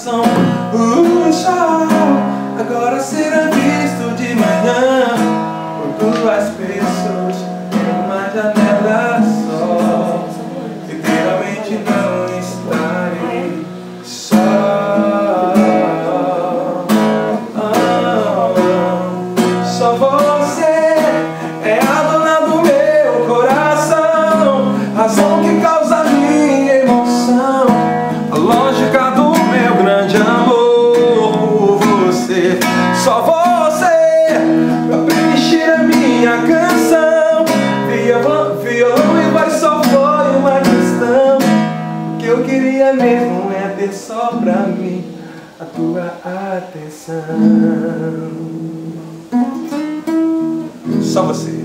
coração. O sol agora será visto de manhã por duas pessoas em uma janela só. Literalmente não estarei só. Ah, só você Só você pra preencher a minha canção. Violão, violão e voz só foi uma questão. O que eu queria mesmo é ter só pra mim a tua atenção. Só você.